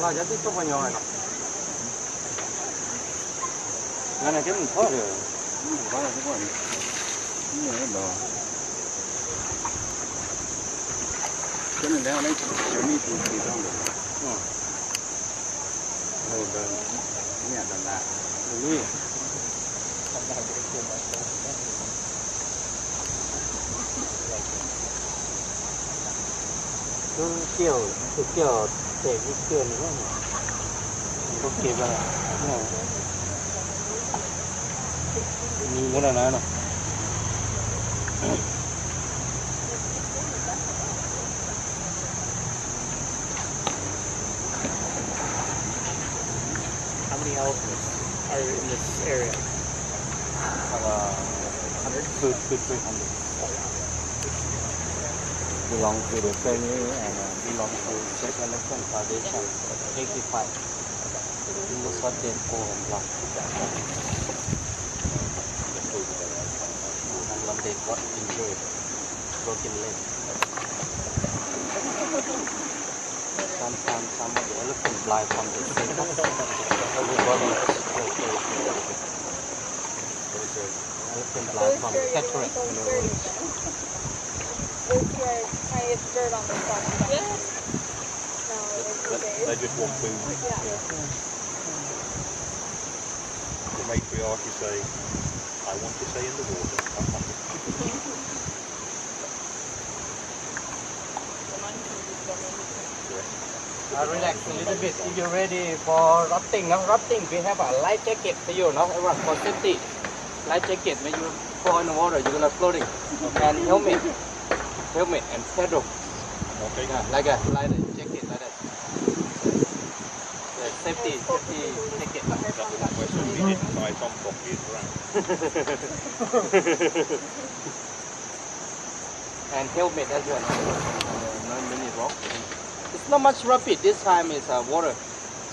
là giá tiết Kalau jadi itu banyak. Nggak ada kemana kau deh. Kau ada là Iya, ada. Kena dah ada cumi tu di dalam. Oh. Oh, dah. Ini ada lah. Ini. Ada ada kemana? cứ kiểu cứ kiểu cứ kiểu để cái kiểu nữa mà. Có kịp là đúng không? Ni muốn là nói nào. How many elephants are in this area? Uh, 100? Two, two, three hundred. Belong to the family and uh, belong to Czech Election Foundation 85 you must let them go and walk and when they got injured broken leg sometimes some of the elephant fly from the same everybody is okay elephant fly from cataract in the roads year, I dirt on the stuff. Yeah. No, it's They, they just want food. Yeah. The matriarch is saying, I want to stay in the water. Uh, relax a little bit. If you're ready for rafting, no? rafting, we have a life jacket for you, no? Everyone, for safety. Life jacket, when you fall in the water, you're gonna floating. And helmet, helmet and saddle. Okay. Yeah, like a, like a jacket, like that. Yeah, safety, safety jacket. like that. We're soon we didn't tie Tom properly around. and helmet as well. Uh, not many rock. It's not much rapid. This time it's uh, water,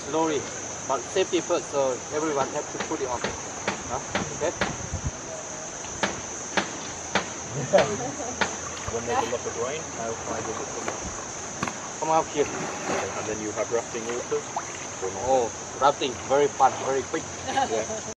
slowly, but safety first. So everyone have to put it on. Huh? Okay. When there's a lot of rain, how high does it come up? Come up here. And then you have rafting also? Oh, rafting, very fun, very quick. Yeah.